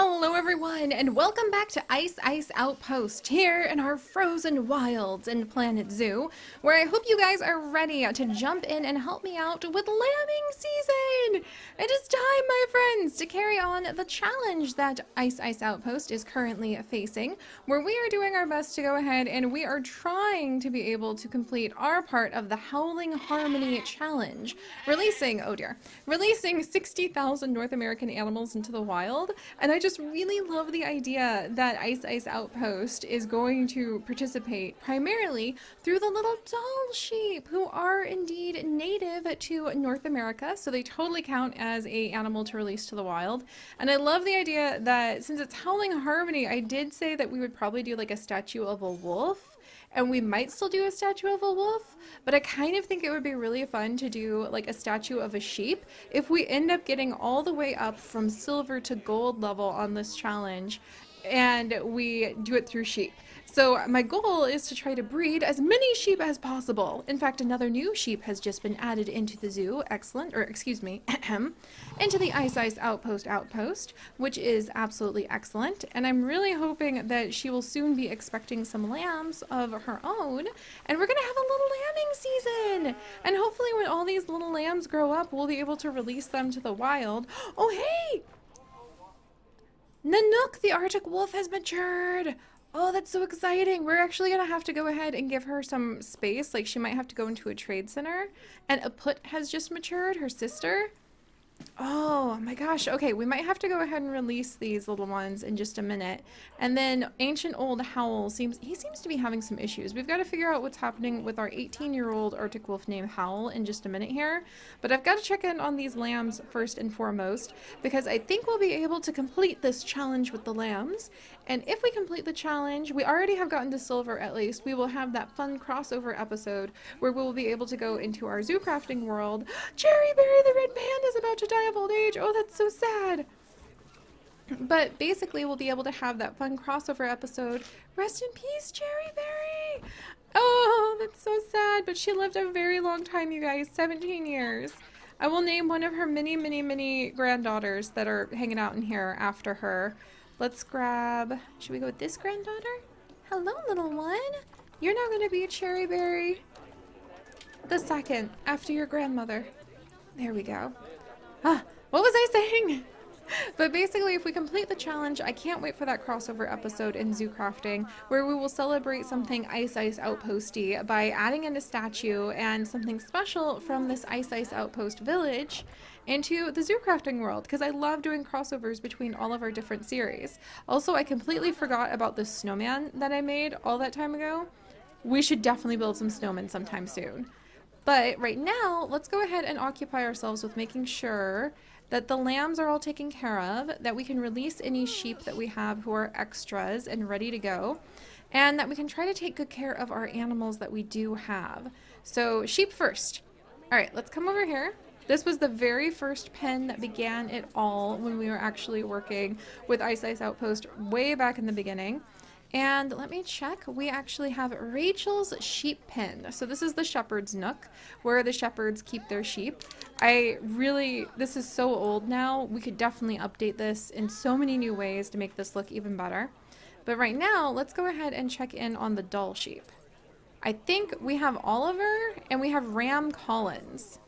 Hello everyone and welcome back to Ice Ice Outpost here in our frozen wilds in Planet Zoo where I hope you guys are ready to jump in and help me out with lambing season! It is time my friends to carry on the challenge that Ice Ice Outpost is currently facing where we are doing our best to go ahead and we are trying to be able to complete our part of the Howling Harmony Challenge releasing, oh dear, releasing 60,000 North American animals into the wild and I just just really love the idea that Ice Ice Outpost is going to participate primarily through the little Dall sheep who are indeed native to North America. So they totally count as a animal to release to the wild. And I love the idea that since it's Howling Harmony, I did say that we would probably do like a statue of a wolf and we might still do a statue of a wolf, but I kind of think it would be really fun to do like a statue of a sheep if we end up getting all the way up from silver to gold level on this challenge and we do it through sheep. So my goal is to try to breed as many sheep as possible. In fact, another new sheep has just been added into the zoo. Excellent. Or excuse me, into the Ice Ice Outpost outpost, which is absolutely excellent. And I'm really hoping that she will soon be expecting some lambs of her own. And we're to have a little lambing season. And hopefully when all these little lambs grow up, we'll be able to release them to the wild. Oh, hey! Nanook, the Arctic wolf, has matured. Oh, that's so exciting. We're actually going to have to go ahead and give her some space. Like, she might have to go into a trade center. And Aput has just matured, her sister. Oh my gosh. Okay, we might have to go ahead and release these little ones in just a minute. And then Ancient Old Howl seems he seems to be having some issues. We've got to figure out what's happening with our 18-year-old Arctic wolf named Howl in just a minute here. But I've got to check in on these lambs first and foremost because I think we'll be able to complete this challenge with the lambs. And if we complete the challenge, we already have gotten to silver at least. We will have that fun crossover episode where we will be able to go into our zoo crafting world. Cherry Berry the red panda is about to die of old age. Oh, that's so sad. But basically, we'll be able to have that fun crossover episode. Rest in peace, Cherry Berry. Oh, that's so sad. But she lived a very long time, you guys 17 years. I will name one of her many, many, many granddaughters that are hanging out in here after her. Let's grab. Should we go with this granddaughter? Hello, little one. You're now going to be a Cherry Berry. The second, after your grandmother. There we go. Ah, what was I saying? but basically, if we complete the challenge, I can't wait for that crossover episode in Zoo Crafting where we will celebrate something Ice Ice Outposty by adding in a statue and something special from this Ice Ice Outpost village into the Zoo Crafting world because I love doing crossovers between all of our different series. Also, I completely forgot about the snowman that I made all that time ago. We should definitely build some snowmen sometime soon. But right now, let's go ahead and occupy ourselves with making sure that the lambs are all taken care of, that we can release any sheep that we have who are extras and ready to go, and that we can try to take good care of our animals that we do have. So sheep first. All right, let's come over here. This was the very first pen that began it all when we were actually working with Ice Ice Outpost way back in the beginning. And let me check. We actually have Rachel's sheep pen. So this is the shepherd's nook where the shepherds keep their sheep. I really, this is so old now. We could definitely update this in so many new ways to make this look even better. But right now, let's go ahead and check in on the Dall sheep. I think we have Oliver and we have Ram Collins.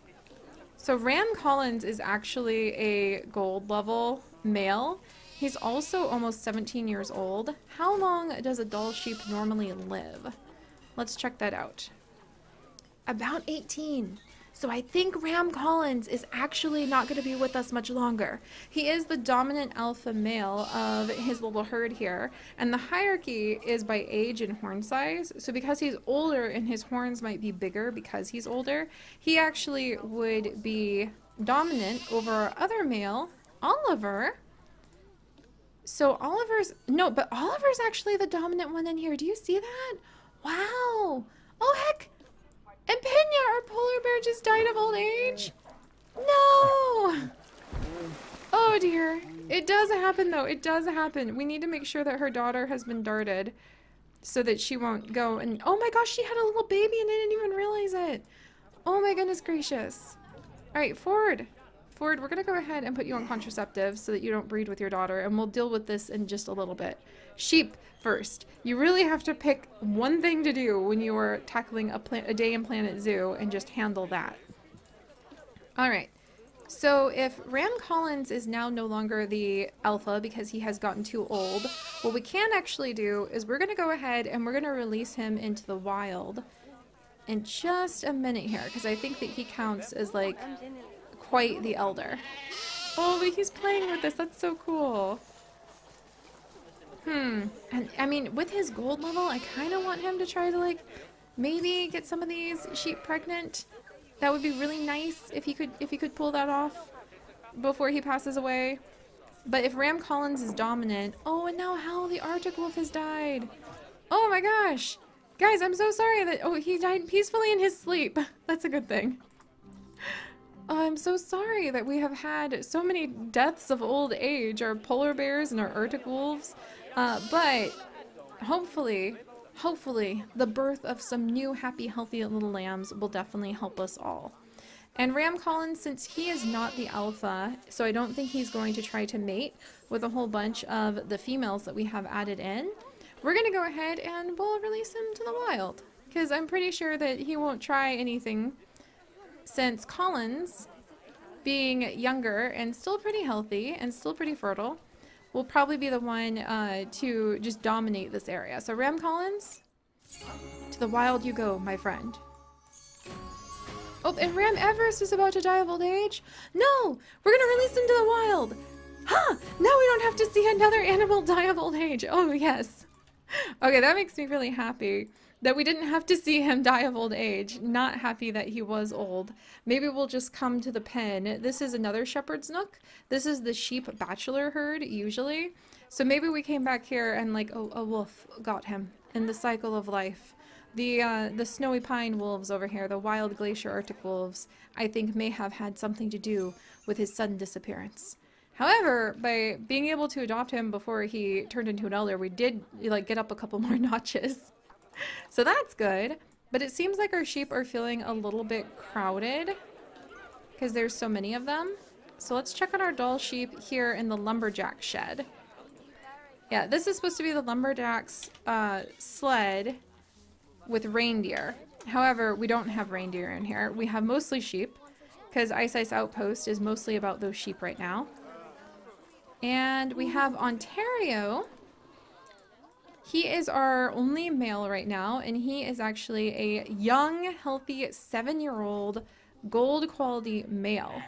So Ram Collins is actually a gold level male He's also almost 17 years old. How long does a Dall sheep normally live? Let's check that out. About 18. So I think Ram Collins is actually not going to be with us much longer. He is the dominant alpha male of his little herd here, and the hierarchy is by age and horn size. So because he's older and his horns might be bigger because he's older, he actually would be dominant over our other male, Oliver, so Oliver's, no, but Oliver's actually the dominant one in here. Do you see that? Wow. Oh, heck. And Pena, our polar bear, just died of old age. No. Oh, dear. It does happen, though. It does happen. We need to make sure that her daughter has been darted so that she won't go and... Oh, my gosh, she had a little baby and I didn't even realize it. Oh, my goodness gracious. All right, forward. Ford, we're going to go ahead and put you on contraceptive so that you don't breed with your daughter, and we'll deal with this in just a little bit. Sheep first. You really have to pick one thing to do when you are tackling a, a day in Planet Zoo and just handle that. Alright. So if Ram Collins is now no longer the alpha because he has gotten too old, what we can actually do is we're going to go ahead and we're going to release him into the wild in just a minute here because I think that he counts as like quite the elder. Oh, but he's playing with this. That's so cool. Hmm. And I mean, with his gold level, I kind of want him to try to like maybe get some of these sheep pregnant. That would be really nice if he could if he could pull that off before he passes away. But if Ram Collins is dominant, oh, and now Hal the Arctic Wolf has died. Oh my gosh, guys, I'm so sorry that oh he died peacefully in his sleep. That's a good thing. I'm so sorry that we have had so many deaths of old age, our polar bears and our Arctic wolves. Uh, but hopefully, hopefully, the birth of some new, happy, healthy little lambs will definitely help us all. And Ram Collins, since he is not the alpha, so I don't think he's going to try to mate with a whole bunch of the females that we have added in, we're going to go ahead and we'll release him to the wild. Because I'm pretty sure that he won't try anything since Collins, being younger and still pretty healthy and still pretty fertile, will probably be the one uh, to just dominate this area. So Ram Collins, to the wild you go, my friend. Oh, and Ram Everest is about to die of old age? No! We're gonna release him to the wild! Huh! Now we don't have to see another animal die of old age. Oh, yes. Okay, that makes me really happy that we didn't have to see him die of old age. Not happy that he was old. Maybe we'll just come to the pen. This is another shepherd's nook. This is the sheep bachelor herd, usually. So maybe we came back here and like a, a wolf got him in the cycle of life. The, uh, the snowy pine wolves over here, the wild glacier arctic wolves, I think may have had something to do with his sudden disappearance. However, by being able to adopt him before he turned into an elder, we did like get up a couple more notches so that's good. But it seems like our sheep are feeling a little bit crowded because there's so many of them. So let's check on our Dall sheep here in the lumberjack shed. Yeah, this is supposed to be the lumberjack's uh, sled with reindeer. However, we don't have reindeer in here. We have mostly sheep because Ice Ice Outpost is mostly about those sheep right now. And we have Ontario, he is our only male right now, and he is actually a young, healthy, seven-year-old gold quality male.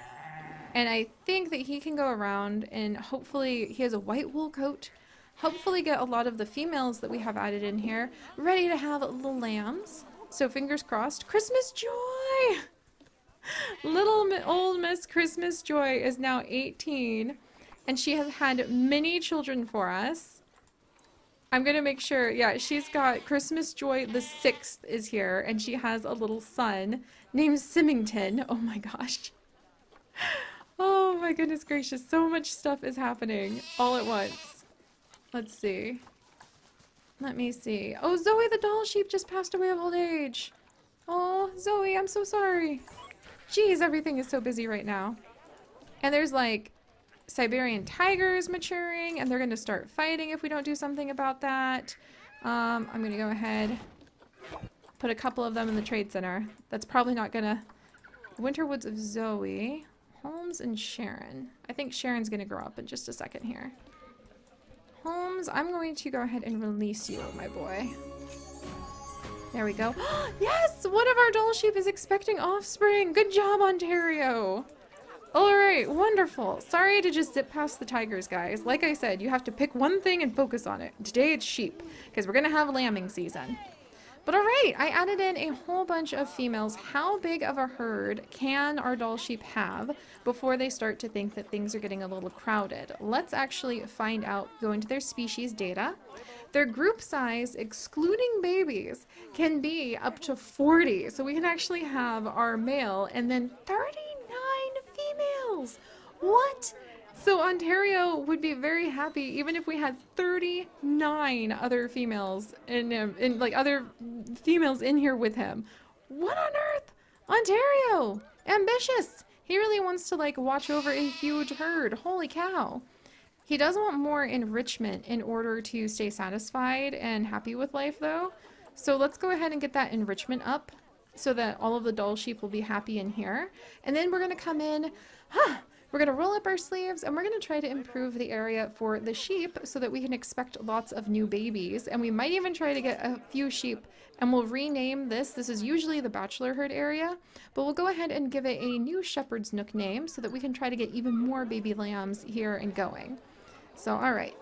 And I think that he can go around and hopefully he has a white wool coat. Hopefully get a lot of the females that we have added in here ready to have little lambs. So fingers crossed. Christmas Joy! Little old Miss Christmas Joy is now 18 and she has had many children for us. I'm gonna make sure, yeah, she's got Christmas Joy the 6th is here, and she has a little son named Symington. Oh my gosh. Oh my goodness gracious, so much stuff is happening all at once. Let's see. Let me see. Oh, Zoe the Dall sheep just passed away of old age. Oh, Zoe, I'm so sorry. Jeez, everything is so busy right now. And there's like Siberian tigers maturing, and they're going to start fighting if we don't do something about that. Um, I'm going to go ahead, put a couple of them in the trade center. That's probably not going to... Winterwoods of Zoe, Holmes, and Sharon. I think Sharon's going to grow up in just a second here. Holmes, I'm going to go ahead and release you, my boy. There we go. yes! One of our Dall sheep is expecting offspring! Good job, Ontario! Alright, wonderful. Sorry to just zip past the tigers, guys. Like I said, you have to pick one thing and focus on it. Today it's sheep, because we're going to have lambing season. But alright, I added in a whole bunch of females. How big of a herd can our Dall sheep have before they start to think that things are getting a little crowded? Let's actually find out, go into their species data. Their group size, excluding babies, can be up to 40. So we can actually have our male and then 30 What? So Ontario would be very happy even if we had 39 other females and um, in like other females in here with him. What on earth? Ontario! Ambitious! He really wants to like watch over a huge herd. Holy cow. He does want more enrichment in order to stay satisfied and happy with life though. So let's go ahead and get that enrichment up so that all of the Dall sheep will be happy in here. And then we're going to come in, huh, we're going to roll up our sleeves and we're going to try to improve the area for the sheep so that we can expect lots of new babies. And we might even try to get a few sheep and we'll rename this. This is usually the bachelor herd area, but we'll go ahead and give it a new shepherd's nook name so that we can try to get even more baby lambs here and going. So, all right.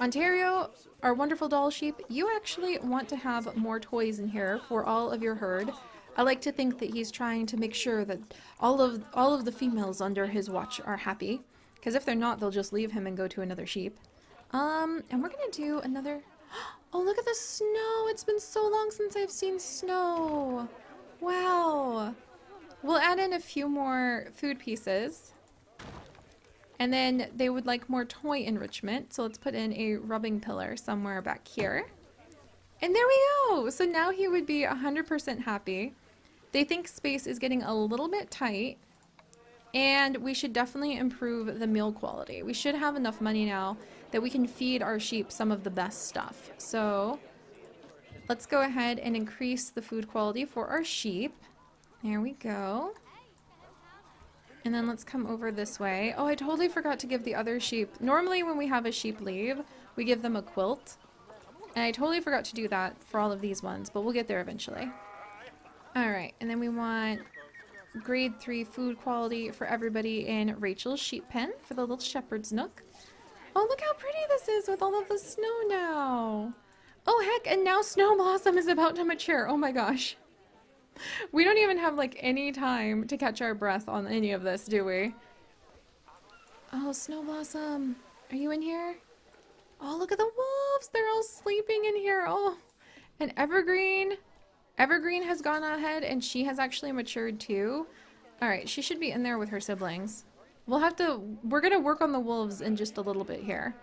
Ontario, our wonderful Dall sheep, you actually want to have more toys in here for all of your herd. I like to think that he's trying to make sure that all of all of the females under his watch are happy. Because if they're not, they'll just leave him and go to another sheep. Um, and we're gonna do another... Oh, look at the snow! It's been so long since I've seen snow! Wow! We'll add in a few more food pieces. And then they would like more toy enrichment, so let's put in a rubbing pillar somewhere back here. And there we go! So now he would be 100% happy. They think space is getting a little bit tight, and we should definitely improve the meal quality. We should have enough money now that we can feed our sheep some of the best stuff. So let's go ahead and increase the food quality for our sheep. There we go. And then let's come over this way. Oh, I totally forgot to give the other sheep. Normally when we have a sheep leave, we give them a quilt. And I totally forgot to do that for all of these ones, but we'll get there eventually. Alright, and then we want grade 3 food quality for everybody in Rachel's sheep pen for the little shepherd's nook. Oh, look how pretty this is with all of the snow now. Oh, heck, and now Snow Blossom is about to mature. Oh my gosh. We don't even have like any time to catch our breath on any of this, do we? Oh, Snow Blossom. Are you in here? Oh, look at the wolves. They're all sleeping in here. Oh, and Evergreen. Evergreen has gone ahead and she has actually matured too. All right, she should be in there with her siblings. We'll have to, we're going to work on the wolves in just a little bit here.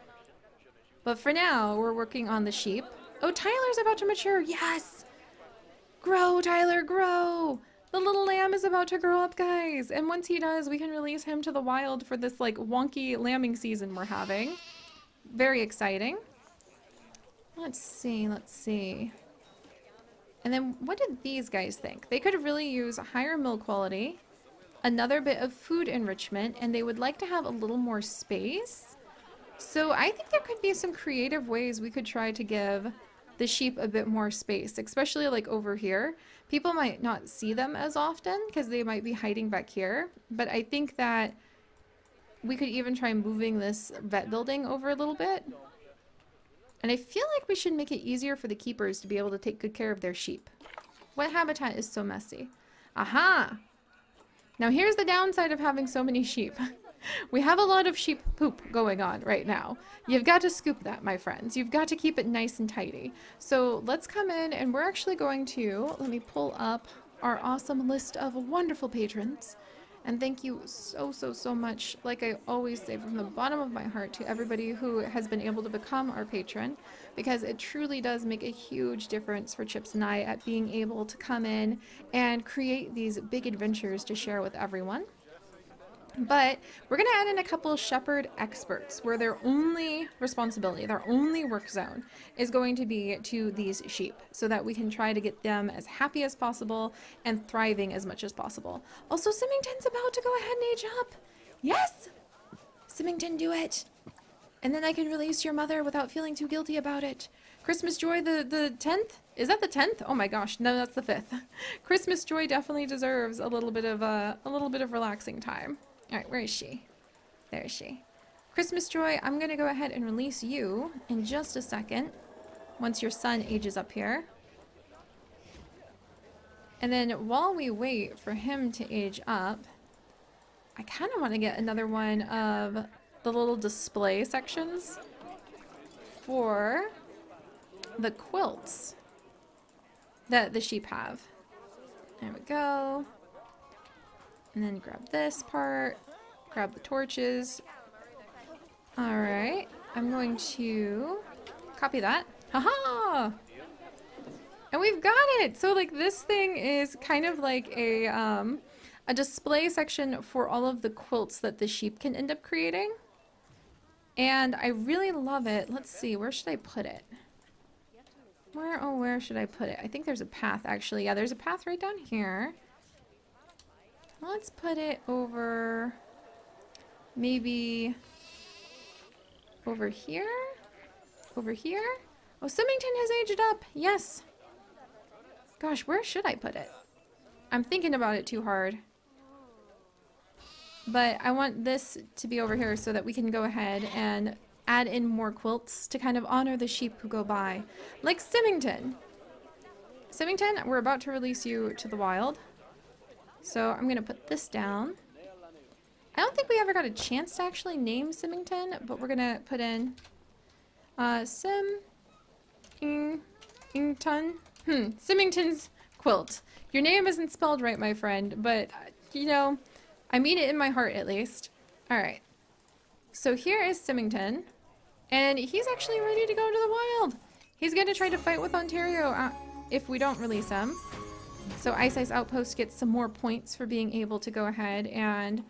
But for now, we're working on the sheep. Oh, Tyler's about to mature. Yes. Grow, Tyler, grow! The little lamb is about to grow up, guys! And once he does, we can release him to the wild for this, like, wonky lambing season we're having. Very exciting. Let's see, let's see. And then what did these guys think? They could really use higher milk quality, another bit of food enrichment, and they would like to have a little more space. So I think there could be some creative ways we could try to give the sheep a bit more space, especially like over here. People might not see them as often because they might be hiding back here, but I think that we could even try moving this vet building over a little bit. And I feel like we should make it easier for the keepers to be able to take good care of their sheep. What habitat is so messy? Aha! Now here's the downside of having so many sheep. we have a lot of sheep poop going on right now. You've got to scoop that, my friends. You've got to keep it nice and tidy. So let's come in and we're actually going to, let me pull up our awesome list of wonderful patrons. And thank you so, so, so much, like I always say from the bottom of my heart, to everybody who has been able to become our patron, because it truly does make a huge difference for Chips and I at being able to come in and create these big adventures to share with everyone. But we're going to add in a couple shepherd experts where their only responsibility, their only work zone is going to be to these sheep so that we can try to get them as happy as possible and thriving as much as possible. Also, Symington's about to go ahead and age up. Yes! Symington, do it. And then I can release your mother without feeling too guilty about it. Christmas Joy the, the 10th? Is that the 10th? Oh my gosh, no, that's the 5th. Christmas Joy definitely deserves a little bit of uh, a little bit of relaxing time. Alright, where is she? There is she. Christmas Joy, I'm going to go ahead and release you in just a second. Once your son ages up here. And then while we wait for him to age up, I kind of want to get another one of the little display sections for the quilts that the sheep have. There we go. And then grab this part. Grab the torches. Alright. I'm going to copy that. Haha! And we've got it! So like this thing is kind of like a, um, a display section for all of the quilts that the sheep can end up creating. And I really love it. Let's see, where should I put it? Where, oh, where should I put it? I think there's a path, actually. Yeah, there's a path right down here. Let's put it over, maybe over here? Over here? Oh, Symington has aged up. Yes. Gosh, where should I put it? I'm thinking about it too hard. But I want this to be over here so that we can go ahead and add in more quilts to kind of honor the sheep who go by. Like Symington. Symington, we're about to release you to the wild. So I'm going to put this down. I don't think we ever got a chance to actually name Symington, but we're to put in uh, Sim Ing Ington. Hmm, Symington's quilt. Your name isn't spelled right, my friend, but, uh, you know, I mean it in my heart at least. Alright. So here is Symington. And he's actually ready to go to the wild. He's going to try to fight with Ontario uh, if we don't release him. So Ice Ice Outpost gets some more points for being able to go ahead and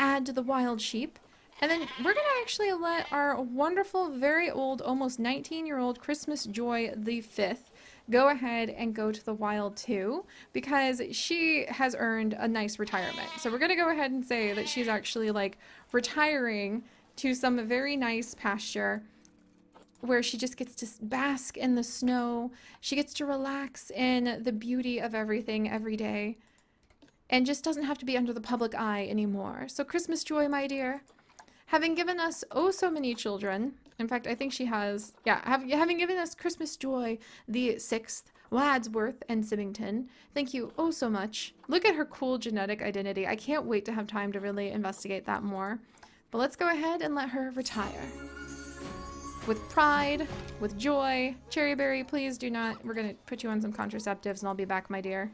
add to the wild sheep. And then we're going to actually let our wonderful, very old, almost 19-year-old Christmas Joy the 5th go ahead and go to the wild too because she has earned a nice retirement. So we're going to go ahead and say that she's actually like retiring to some very nice pasture where she just gets to bask in the snow. She gets to relax in the beauty of everything every day and just doesn't have to be under the public eye anymore. So Christmas joy, my dear. Having given us oh so many children, in fact, I think she has, yeah, have, having given us Christmas Joy the 6th, Wadsworth and Symington. Thank you oh so much. Look at her cool genetic identity. I can't wait to have time to really investigate that more. But let's go ahead and let her retire. With pride, with joy. Cherryberry, please do not, we're going to put you on some contraceptives and I'll be back, my dear.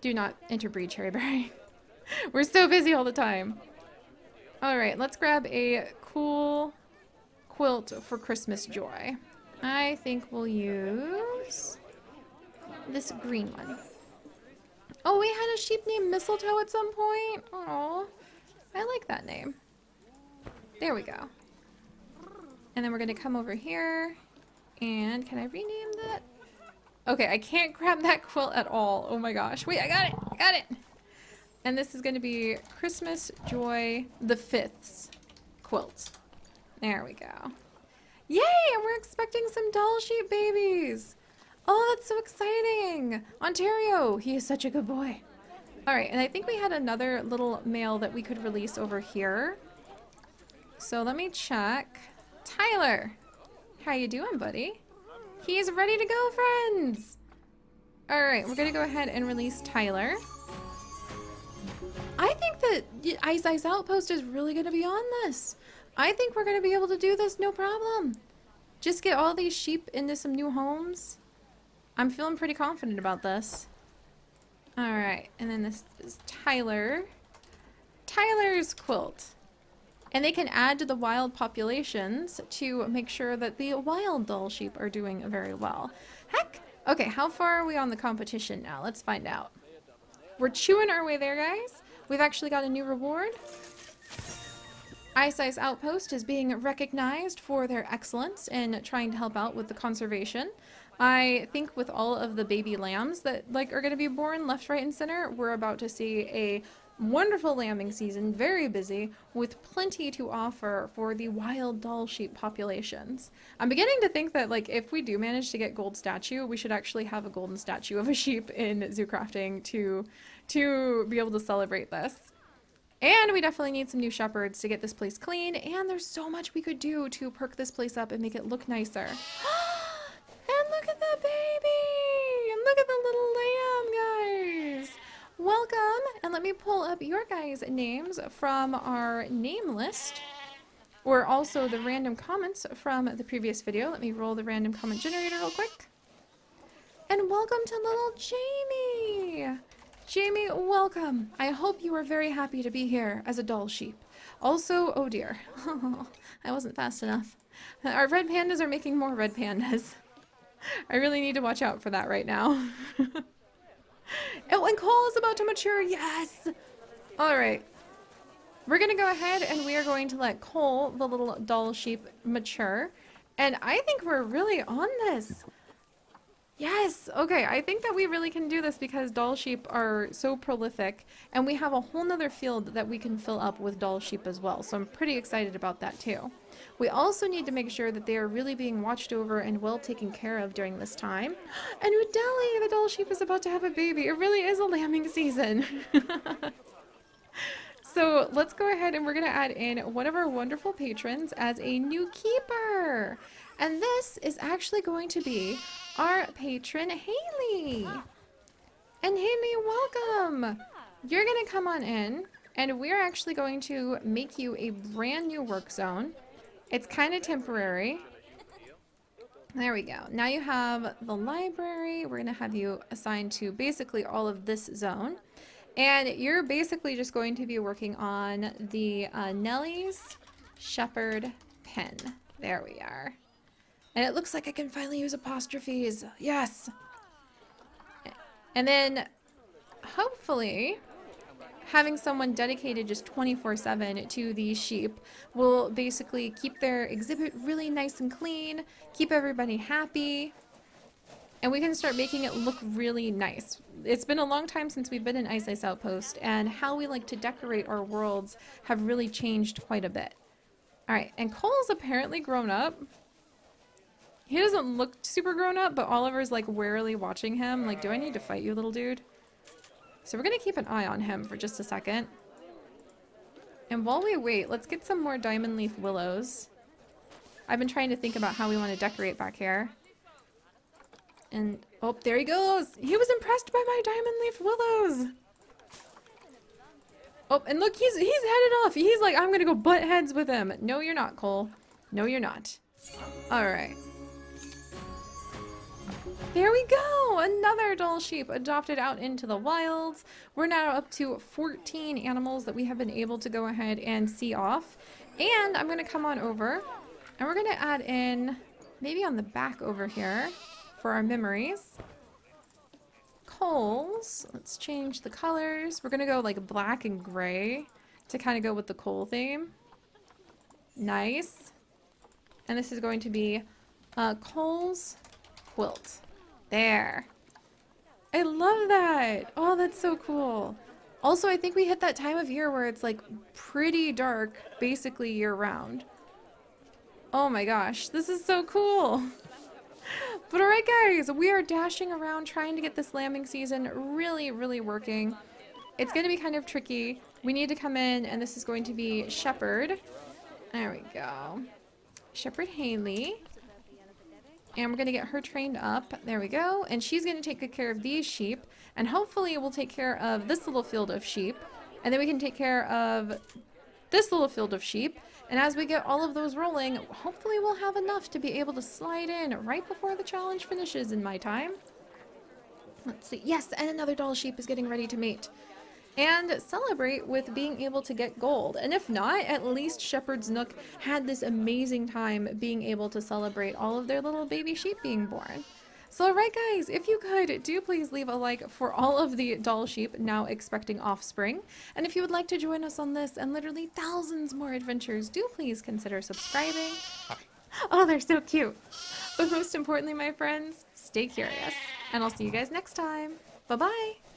Do not interbreed, Cherryberry. we're so busy all the time. Alright, let's grab a cool quilt for Christmas joy. I think we'll use this green one. Oh, we had a sheep named Mistletoe at some point. Oh, I like that name. There we go. And then we're going to come over here. And can I rename that? Okay, I can't grab that quilt at all. Oh my gosh. Wait, I got it. I got it. And this is going to be Christmas Joy the 5th's quilt. There we go. Yay! And we're expecting some Dall sheep babies. Oh, that's so exciting. Ontario, he is such a good boy. All right, and I think we had another little male that we could release over here. So let me check. Tyler, how you doing, buddy? He's ready to go, friends. All right, we're gonna go ahead and release Tyler. I think that Ice Ice Outpost is really gonna be on this. I think we're to be able to do this no problem. Just get all these sheep into some new homes. I'm feeling pretty confident about this. Alright, and then this is Tyler. Tyler's quilt. And they can add to the wild populations to make sure that the wild Dall sheep are doing very well. Heck! Okay, how far are we on the competition now? Let's find out. We're chewing our way there, guys. We've actually got a new reward. Ice Ice Outpost is being recognized for their excellence in trying to help out with the conservation. I think with all of the baby lambs that like are going to be born left, right, and center, we're about to see a wonderful lambing season, very busy, with plenty to offer for the wild Dall sheep populations. I'm beginning to think that like if we do manage to get gold statue, we should actually have a golden statue of a sheep in zoo crafting to to be able to celebrate this. And we definitely need some new shepherds to get this place clean. And there's so much we could do to perk this place up and make it look nicer. and look at the baby! And look at the little lamb, guys! Welcome! And let me pull up your guys' names from our name list. Or also the random comments from the previous video. Let me roll the random comment generator real quick. And welcome to little Jamie! Jamie, welcome. I hope you are very happy to be here as a Dall sheep. Also, oh dear, I wasn't fast enough. Our red pandas are making more red pandas. I really need to watch out for that right now. Oh, and Cole is about to mature. Yes. All right. We're going to go ahead and we are going to let Cole, the little Dall sheep, mature. And I think we're really on this. Yes, okay, I think that we really can do this because Dall sheep are so prolific and we have a whole nother field that we can fill up with Dall sheep as well, so I'm pretty excited about that too. We also need to make sure that they are really being watched over and well taken care of during this time. And Udeli, the Dall sheep, is about to have a baby. It really is a lambing season. so let's go ahead and we're going to add in one of our wonderful patrons as a new keeper. And this is actually going to be our patron, Haley. And Haley, welcome. You're going to come on in, and we're actually going to make you a brand new work zone. It's kind of temporary. There we go. Now you have the library. We're going to have you assigned to basically all of this zone. And you're basically just going to be working on the uh, Nellie's Shepherd pen. There we are. And it looks like I can finally use apostrophes. Yes. And then, hopefully, having someone dedicated just 24-7 to these sheep will basically keep their exhibit really nice and clean, keep everybody happy, and we can start making it look really nice. It's been a long time since we've been in Ice Ice Outpost, and how we like to decorate our worlds have really changed quite a bit. Alright, and Cole's apparently grown up. He doesn't look super grown up, but Oliver's like warily watching him. Like, do I need to fight you, little dude? So we're gonna keep an eye on him for just a second. And while we wait, let's get some more diamond leaf willows. I've been trying to think about how we want to decorate back here. And, oh, there he goes! He was impressed by my diamond leaf willows! Oh, and look, he's he's headed off. He's like, I'm gonna go butt heads with him. No, you're not, Cole. No, you're not. Alright. There we go! Another Dall sheep adopted out into the wilds. We're now up to 14 animals that we have been able to go ahead and see off. And I'm going to come on over and we're going to add in, maybe on the back over here, for our memories. Coals. Let's change the colors. We're going to go like black and gray to kind of go with the coal theme. Nice. And this is going to be uh, Cole's quilt. There. I love that. Oh, that's so cool. Also, I think we hit that time of year where it's like pretty dark basically year round. Oh my gosh, this is so cool. But alright guys, we are dashing around trying to get this lambing season really, really working. It's going to be kind of tricky. We need to come in and this is going to be Shepherd. There we go. Shepherd Haley. And we're going to get her trained up. There we go. And she's going to take good care of these sheep. And hopefully we'll take care of this little field of sheep. And then we can take care of this little field of sheep. And as we get all of those rolling, hopefully we'll have enough to be able to slide in right before the challenge finishes in my time. Let's see. Yes, and another Dall sheep is getting ready to mate and celebrate with being able to get gold. And if not, at least Shepherd's Nook had this amazing time being able to celebrate all of their little baby sheep being born. So alright guys, if you could, do please leave a like for all of the Dall sheep now expecting offspring. And if you would like to join us on this and literally thousands more adventures, do please consider subscribing. Oh, they're so cute. But most importantly, my friends, stay curious. And I'll see you guys next time. Bye-bye.